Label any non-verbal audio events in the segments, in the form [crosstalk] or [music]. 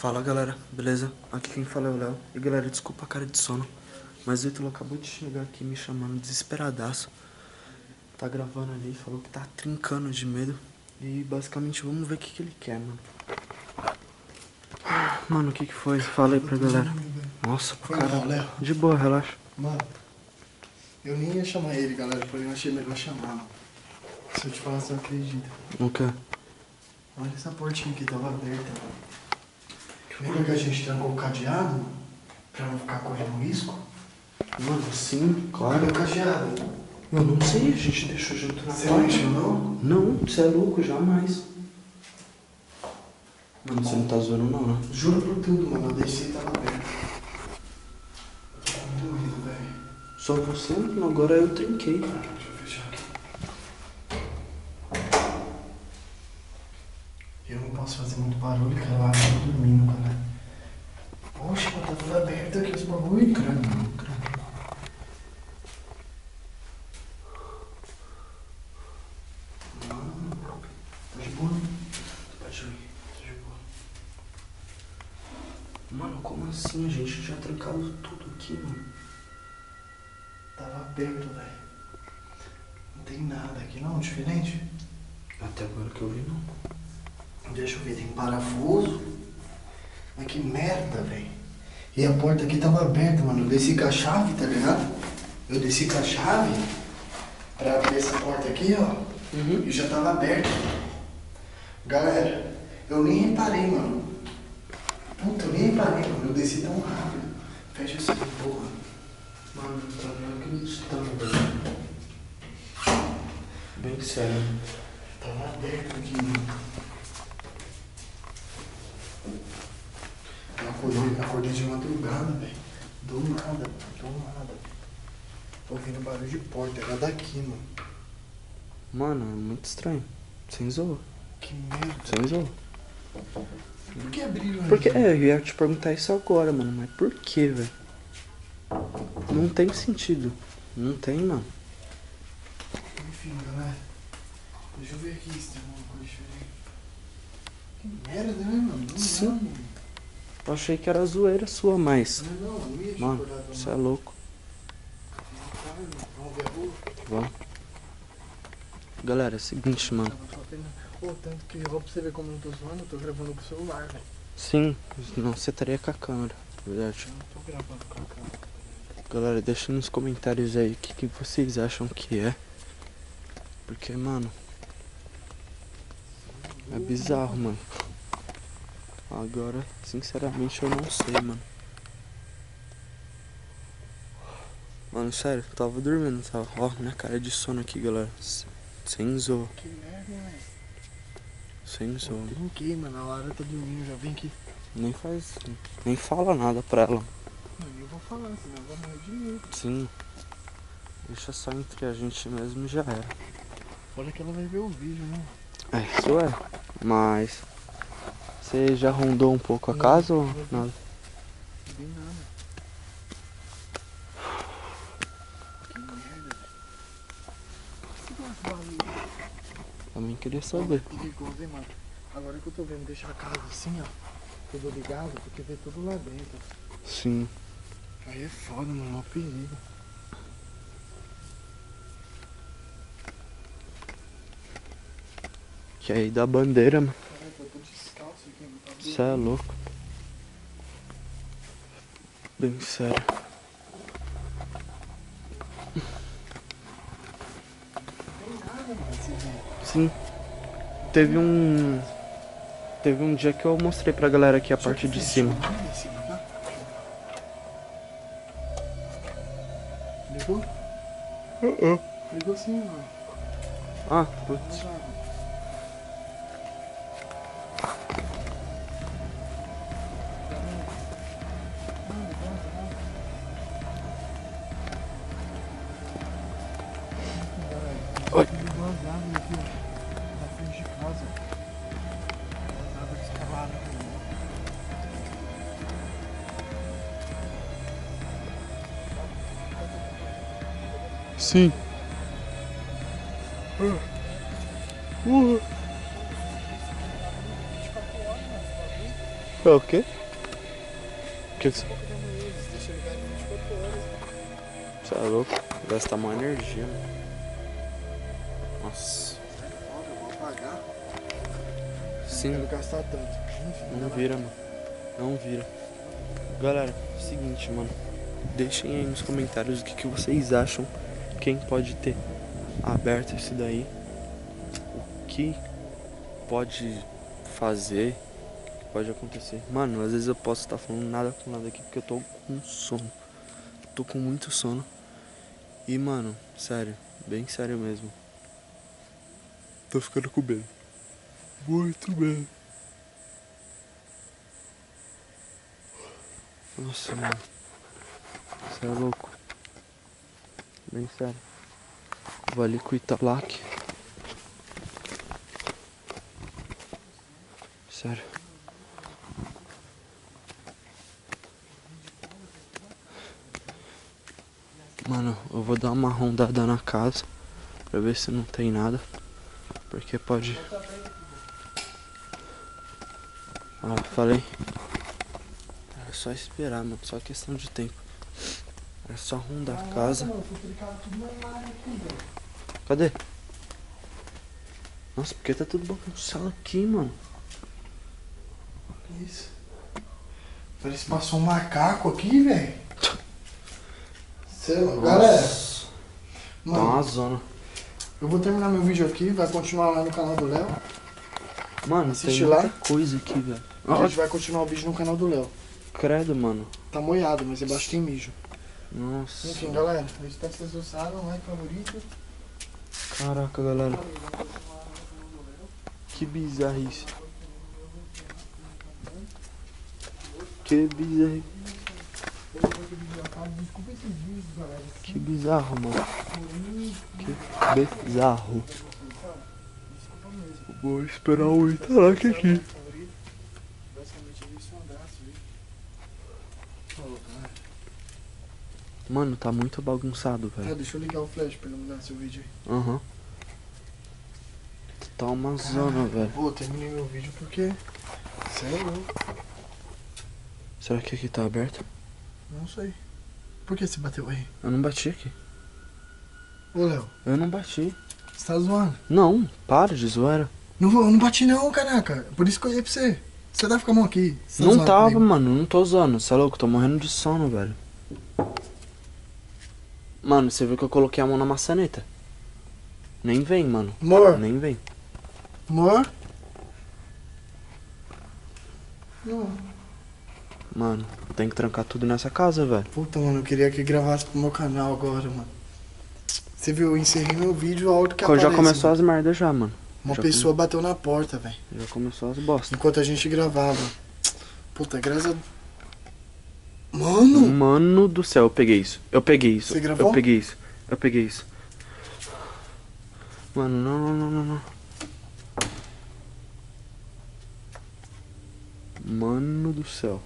Fala galera, beleza? Aqui quem fala é o Léo. E galera, desculpa a cara de sono, mas o Ítalo acabou de chegar aqui me chamando desesperadaço. Tá gravando ali, falou que tá trincando de medo. E basicamente vamos ver o que, que ele quer, mano. Mano, o que que foi? Fala aí pra galera. Nossa, pra Foi mal, caralho. Léo. De boa, relaxa. Mano, eu nem ia chamar ele, galera, porém eu achei melhor chamar. mano. Se eu te falar, você não acredita. O quê? Olha essa portinha aqui, tava aberta. Lembra que a gente trancou o cadeado? Pra não ficar correndo risco? Mano, sim, claro. o cadeado. Eu não sei, a gente deixou junto na Você não mexeu, não? Não, você é louco, jamais. Mano, você não tá zoando não, né? Juro por tudo, mano. Eu desci e tava aberto. Eu tô com medo, velho. Só você, mano, agora eu trinquei. Deixa eu fechar aqui. Eu não posso fazer muito barulho, cara. Eu acho que eu tô dormindo, cara. Os bagulho, cara. Mano, tá de boa? Pode ir, tá de boa. Mano, como assim? A gente já trancado tudo aqui, mano. Tava aberto, velho. Não tem nada aqui não, diferente. Até agora que eu vi, não. Deixa eu ver, tem parafuso. Mas que merda, velho. E a porta aqui tava aberta, mano. Eu desci com a chave, tá ligado? Eu desci com a chave pra abrir essa porta aqui, ó. Uhum. E já tava aberta. Galera, eu nem reparei, mano. Puta, eu nem reparei, mano. Eu desci tão rápido. Fecha essa porra. Mano, tá me acreditando, velho. Bem sério. Tava aberto aqui, mano. Eu acordei, acordei de madrugada, velho. Do nada, do nada. Tô ouvindo barulho de porta, era daqui, mano. Mano, é muito estranho. Sem zoa. Que merda. Sem zoa. Por que abriram? Porque, é, eu ia te perguntar isso agora, mano. Mas por que, velho? Não tem sentido. Não tem, mano. Enfim, galera. Deixa eu ver aqui se tem alguma coisa diferente. Que merda, né, mano? Não Sim. dá, mano. Eu achei que era zoeira sua, mas. Não, não, Mano, você é louco. Vamos. Galera, é o seguinte, mano. Tava só tendo- Ô, tanto que vou pra você ver como eu não tô zoando, eu tô gravando com o celular, velho. Sim, não você estaria com a câmera. Verdade. Eu não tô gravando com a câmera. Galera, deixa nos comentários aí o que, que vocês acham que é. Porque, mano. É bizarro, mano. Agora, sinceramente, eu não sei, mano. Mano, sério, eu tava dormindo, tava. Ó, minha cara de sono aqui, galera. Sem zoa, Que merda, velho. sem zoa. Brinquei, mano. A Lara tá dormindo, já vem aqui. Nem faz. Nem fala nada pra ela. Não, eu vou falar, senão eu vou morrer de medo. Sim. Deixa só entre a gente mesmo e já era. Olha que ela vai ver o vídeo, né? É, isso é. Mas. Você já rondou um pouco a Não, casa ou nada? Não vi nada. Que merda, velho. Por que umas barulhos? Também queria saber. Perigoso, hein, mano? Agora que eu tô vendo, deixa a casa assim, ó. Tudo ligado, porque vê tudo lá dentro. Sim. Aí é foda, mano. Mó perigo. Que aí da bandeira, mano. Caralho, eu tô descalço aqui, Você é louco. Bem sério. Sim. Teve um. Teve um dia que eu mostrei pra galera aqui a parte de cima. Tá? Ligou? Ligou sim, mano. Ah, putz. Árvores aqui, ó. De casa. As árvores escalaram aqui. Sim. Uh. 24 horas, mano. É o quê? O que que você... Deixa ligado 24 horas. Você é louco? Gasta mais energia, mano. Nossa. Olha, eu vou apagar. Sim, Quero gastar tanto. Enfim, não vira, mano. Não vira. Galera, seguinte, mano. Deixem aí nos comentários o que, que vocês acham. Quem pode ter aberto esse daí. O que pode fazer. O que pode acontecer. Mano, às vezes eu posso estar falando nada com nada aqui porque eu tô com sono. Tô com muito sono. E, mano, sério. Bem sério mesmo. Tô ficando com medo. Muito medo. Nossa, mano. Você é louco. Bem sério. Vou ali com o Italac. Sério. Mano, eu vou dar uma rondada na casa pra ver se não tem nada. Porque pode. Ah, falei. É só esperar, mano. Só questão de tempo. É só rondar a casa. Mano. Cadê? Nossa, porque tá tudo bagunçado aqui, mano. Que isso? Parece que passou um macaco aqui, velho. Sei lá, galera. Nossa, tá Mano, uma zona. Eu vou terminar meu vídeo aqui, vai continuar lá no canal do Léo. Mano, Assiste tem lá. muita coisa aqui, velho. A gente vai continuar o vídeo no canal do Léo. credo, mano. Tá molhado, mas embaixo tem mijo. Nossa. Enfim, galera, eu espero que vocês gostaram. Like, favorito. Caraca, galera. Que bizarrice. Que bizarro. Desculpa esses vídeos, galera. Que bizarro, mano. Que bizarro. Vou esperar o Italac aqui. Mano, tá muito bagunçado, velho. deixa eu ligar o flash pra iluminar seu vídeo aí. Aham. Tá uma zona, velho. Pô, terminei meu vídeo porque. Louco. Será que aqui tá aberto? Não sei. Por que você bateu aí? Eu não bati aqui. Ô, Léo, Eu não bati. você tá zoando? Não, para de zoeira. Não, vou- eu não bati não, caraca. Por isso que eu olhei pra você. Você tá com a mão aqui. Tá não tava, comigo? mano. Não tô zoando. Você é louco? Tô morrendo de sono, velho. Mano, você viu que eu coloquei a mão na maçaneta? Nem vem, mano. Amor, Nem vem. amor. Não. Mano, tem que trancar tudo nessa casa, velho. Puta, mano, eu queria que gravasse pro meu canal agora, mano. Você viu, eu encerrei meu vídeo, a hora que já aparece, começou mano. as merdas já, mano. Uma já pessoa bateu na porta, velho. Já começou as bosta. Enquanto a gente gravava. Puta, graças a... Mano! Mano do céu, eu peguei isso. Eu peguei isso. Você gravou? Eu peguei isso. Eu peguei isso. Mano, não, não, não, não, não. Mano do céu.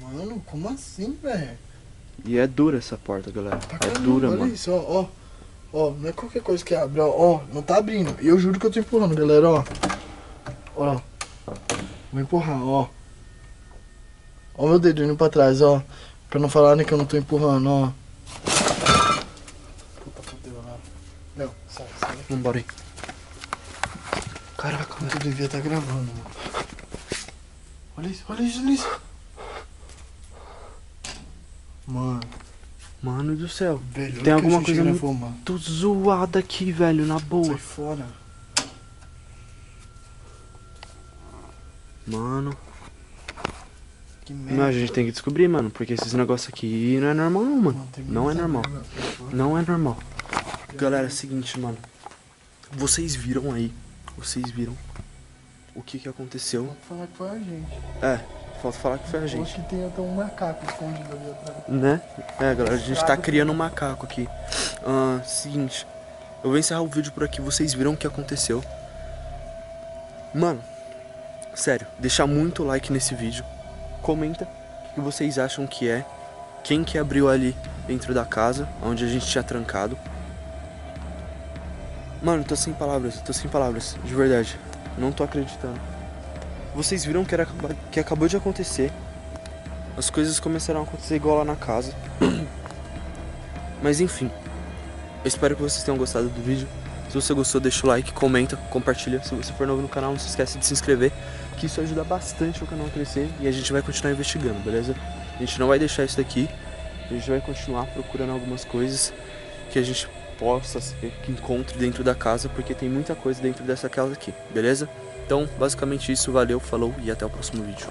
Mano, como assim, velho? E é dura essa porta, galera. Pra É caramba, dura, olha mano. isso, ó, ó. Ó, não é qualquer coisa que abre, ó. Ó, não tá abrindo. E eu juro que eu tô empurrando, galera, ó. Ó. Vou empurrar, ó. Ó meu dedo indo pra trás, ó. Pra não falarem que eu não tô empurrando, ó. Puta, fodeu, Léo. Léo, sai, sai daqui. Vambora aí. Caraca. Tu devia estar gravando, mano. Olha isso, olha isso, olha isso. Mano, Mano do céu. velho, Tem alguma coisa mano. Tô zoada aqui, velho, na boa. Sai fora. Mano. Que a gente tem que descobrir, mano. Porque esses negócios aqui não é normal, não, mano. tem Não é normal. merda. Não é normal. Galera, é o seguinte, mano. Vocês viram aí. Vocês viram o que que aconteceu. Pode falar a gente. É, falta falar que foi a Acho gente. que tem até um macaco escondido ali atrás. Né? É, galera, a gente tá criando um macaco aqui. Ah, seguinte. Eu vou encerrar o vídeo por aqui. Vocês viram o que aconteceu. Mano, sério, deixa muito like nesse vídeo. Comenta o que vocês acham que é. Quem que abriu ali dentro da casa, onde a gente tinha trancado. Mano, tô sem palavras, tô sem palavras, de verdade. Não tô acreditando. Vocês viram que, era, que acabou de acontecer. As coisas começaram a acontecer igual lá na casa. [coughs] Mas enfim, eu espero que vocês tenham gostado do vídeo. Se você gostou, deixa o like, comenta, compartilha. Se você for novo no canal, não se esquece de se inscrever, que isso ajuda bastante o canal a crescer e a gente vai continuar investigando, beleza? A gente não vai deixar isso daqui, a gente vai continuar procurando algumas coisas que a gente possa que encontre dentro da casa, porque tem muita coisa dentro dessa casa aqui, beleza? Então, basicamente isso, valeu, falou e até o próximo vídeo.